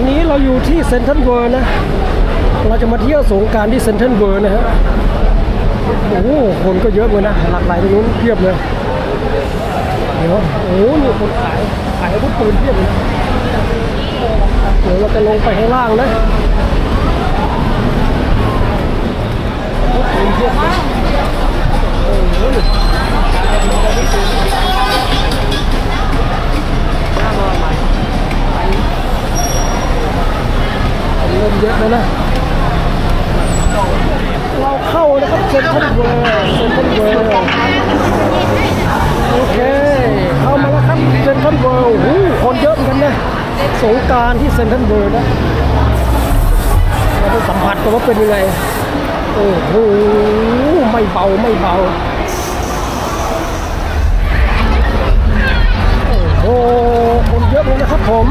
ตอนนี้เราอยู่ที่เซ็นทรัลเวิลด์นะ เราจะมาเที่ยวสงกรานต์ที่เซ็นทรัลเวิลด์นะฮะ โอ้โห คนก็เยอะเลยนะ หลากหลายตรงนู้นเพียบเลย เดี๋ยว โอ้โหนี่คนขาย ขายอาวุธปืนเพียบเลยนะเดี๋ยวเราจะลงไปข้างล่างนะอาวุธปืนเพียบเลยโอ้โห เยอะแล้วนะเราเข้านะครับเซ็นทรัลเวิลด์เซ็นทรัลเวิลด์โอเค เข้ามาแล้วครับเซ็นทรัลเวิลด์โอ้โหคนเยอะเหมือนกันนะสงกรานต์ที่เซ็นทรัลเวิลด์นะเราไปสัมผัสกันว่าเป็นยังไงโอ้โหไม่เบาไม่เบาโอ้โหคนเยอะเลยนะครับผม